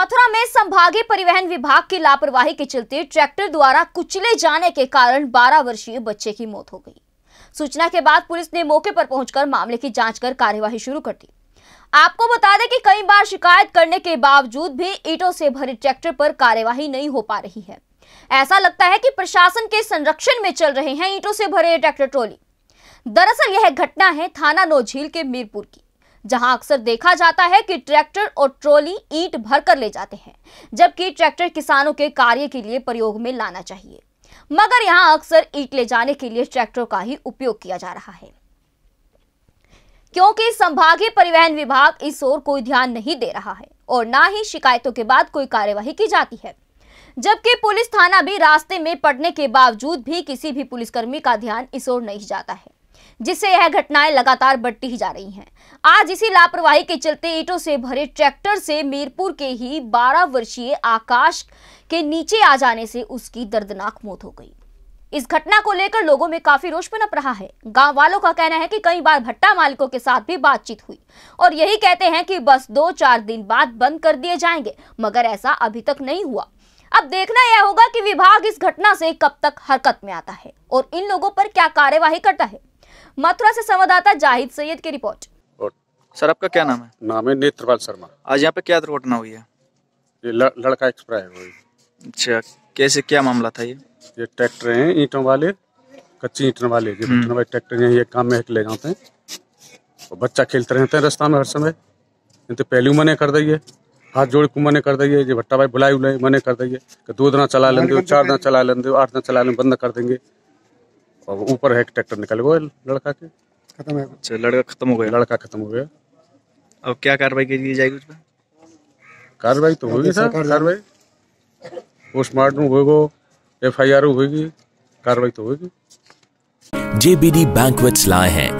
मथुरा में संभागीय परिवहन विभाग की लापरवाही के चलते ट्रैक्टर द्वारा कुचले जाने के कारण 12 वर्षीय बच्चे की मौत हो गई। सूचना के बाद पुलिस ने मौके पर पहुंचकर मामले की जाँच कर कार्यवाही शुरू कर दी। आपको बता दें कि कई बार शिकायत करने के बावजूद भी ईटों से भरे ट्रैक्टर पर कार्यवाही नहीं हो पा रही है। ऐसा लगता है कि प्रशासन के संरक्षण में चल रहे हैं ईटों से भरे ट्रैक्टर ट्रॉली। दरअसल यह घटना है थाना नौझील के मीरपुर की। जहाँ अक्सर देखा जाता है कि ट्रैक्टर और ट्रॉली ईंट भर कर ले जाते हैं, जबकि ट्रैक्टर किसानों के कार्य के लिए प्रयोग में लाना चाहिए। मगर यहाँ अक्सर ईंट ले जाने के लिए ट्रैक्टर का ही उपयोग किया जा रहा है। क्योंकि संभागीय परिवहन विभाग इस ओर कोई ध्यान नहीं दे रहा है और ना ही शिकायतों के बाद कोई कार्यवाही की जाती है। जबकि पुलिस थाना भी रास्ते में पड़ने के बावजूद भी किसी भी पुलिसकर्मी का ध्यान इस ओर नहीं जाता है। जिससे यह घटनाएँ लगातार बढ़ती ही जा रही हैं। आज इसी लापरवाही के चलते ईटों से भरे ट्रैक्टर से मीरपुर के ही 12 वर्षीय आकाश के नीचे आ जाने से उसकी दर्दनाक मौत हो गई। इस घटना को लेकर लोगों में काफ़ी रोष पनप रहा है। गाँव वालों का कहना है कि कई बार भट्टा मालिकों के साथ भी बातचीत हुई और यही कहते हैं कि बस दो चार दिन बाद बंद कर दिए जाएँगे, मगर ऐसा अभी तक नहीं हुआ। अब देखना यह होगा कि विभाग इस घटना से कब तक हरकत में आता है और इन लोगों पर क्या कार्यवाही करता है। मथुरा से संवाददाता जाहिद सैयद की रिपोर्ट। सर आपका क्या नाम है? नाम है नेत्रपाल शर्मा। आज यहाँ पे क्या दुर्घटना हुई है? ये ल, लड़का एक्सपायर हुई अच्छा कैसे क्या मामला था ये? ये ट्रैक्टर हैं ईंटों वाले कच्ची ईंटों वाले। जो भट्टन वाले ट्रैक्टर हैं ये काम में ले जाते हैं और बच्चा खेलते रहते हैं रास्ता में हर समय। तो पहले मने कर दिए हाथ जोड़ को मने कर दिए जो भट्टा भाई बुलाई बुलाई मने कर दिए दो दिन चला लेंगे चार दिन चला लेंगे आठ दिन चला लेंगे बंद कर देंगे। और ऊपर है ट्रैक्टर निकल गया लड़का के। खत्म है। अच्छा लड़का खत्म हो गया। लड़का खत्म हो गया। अब क्या कार्रवाई की जाएगी उस पर? कार्रवाई तो होगी सर कार्रवाई। पोस्टमार्टम होगा एफ़ आई आर होगी कार्रवाई तो होगी। जेबीडी बैंकवेट्स लाए हैं।